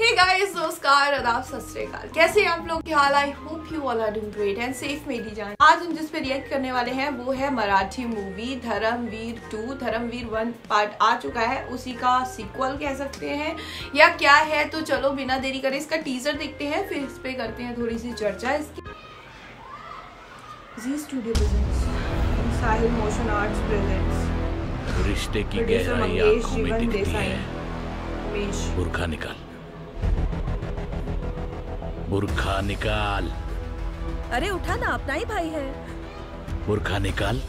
Hey guys नमस्कार आदाब सत कैसे हैं आप लोग? के हाल I hope you all are doing great and safe मेरी जान। आज हम जिस पे रिएक्ट करने वाले हैं वो है Marathi movie Dharmaveer two Dharmaveer one part आ चुका है। उसी का सीक्वल कह सकते हैं। या क्या है तो चलो बिना देरी करें इसका टीजर देखते हैं फिर इस पे करते हैं थोड़ी सी चर्चा। इसकी Zee studio presents Sahil motion arts presents रिश्ते की गहराई आँखों में दिखती है। बुरखा निकाल। बुरखा निकाल। अरे उठा ना अपना ही भाई है। बुरखा निकाल।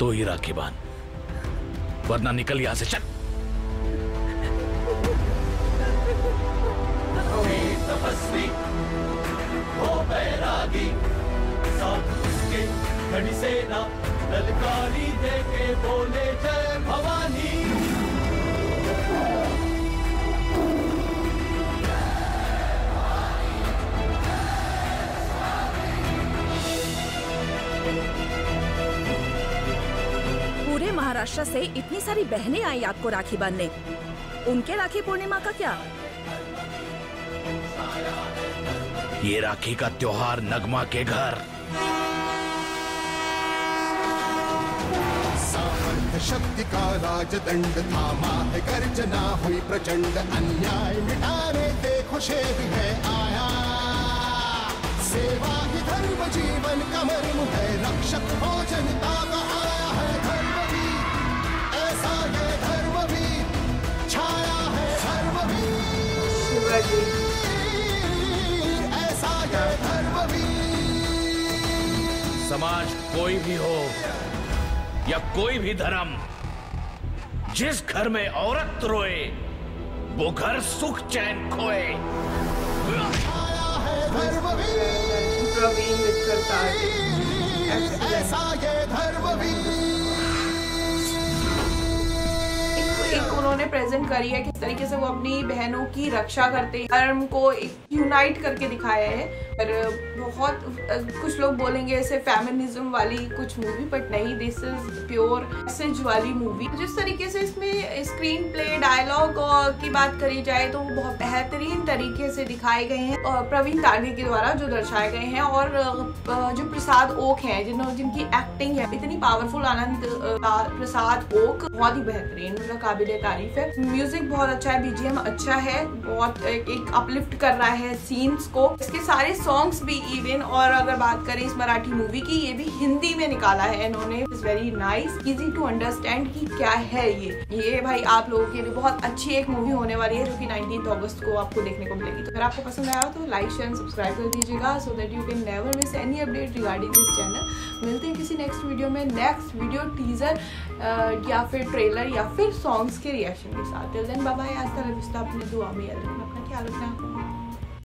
तो ही राखी बाँध। वरना निकल यहाँ से चल। तपस्वी हो बैरागी। साथ उसके खड़ी सेना ललकारी दे के बोले। महाराष्ट्र से इतनी सारी बहनें आई आपको राखी बांधने। उनके राखी पूर्णिमा का क्या? ये राखी का त्योहार नगमा के घर। शक्ति का राजदंड थामा है गर्जना हुई प्रचंड अन्याय मिटाने देखो शेर है आया। सेवा ही धर्म जीवन का मर्म है रक्षक हो जनता ऐसा ये धर्मवीर समाज कोई भी हो या कोई भी धर्म जिस घर में औरत रोए वो घर सुख चैन खोए। है ऐसा ये धर्मवीर एक, उन्होंने प्रेजेंट करी है, किस तरीके से वो अपनी बहनों की रक्षा करते हैं, धर्म को एक यूनाइट करके दिखाया है। पर बहुत कुछ लोग बोलेंगे ऐसे फेमिनिज्म वाली कुछ मूवी बट नहीं दिस इज़ प्योर मैसेज वाली मूवी जिस तरीके से इसमें स्क्रीन प्ले डायलॉग की बात करी जाए तो वो बहुत बेहतरीन तरीके से दिखाए गए हैं प्रवीण ताड़े के द्वारा जो दर्शाए गए हैं, और जो प्रसाद ओक हैं जिन्होंने जिनकी एक्टिंग है, इतनी पावरफुल आनंद प्रसाद ओक, बहुत ही बेहतरीन मतलब काबिल तारीफ़ है म्यूज़िक बहुत अच्छा है बीजीएम अच्छा है बहुत एक, अपलिफ्ट कर रहा है सीन्स को। इसके सारे सॉन्ग्स भी इवन और अगर बात करें इस मराठी मूवी की ये भी हिंदी में निकाला है इन्होंने। It's very nice easy to understand कि क्या है ये। ये भाई आप लोगों के लिए बहुत अच्छी एक मूवी होने वाली है जो कि 19 अगस्त को आपको देखने को मिलेगी। तो अगर आपको पसंद आया तो लाइक शेयर सब्सक्राइब कर दीजिएगा so that you can never miss any update regarding this channel मिलते हैं किसी नेक्स्ट वीडियो में नेक्स्ट वीडियो टीजर या फिर ट्रेलर या फिर सॉन्ग्स के रिएक्शन के साथ। टिल देन बाय आज तक अपनी दुआ में याद रखना, अपना ख्याल रखना।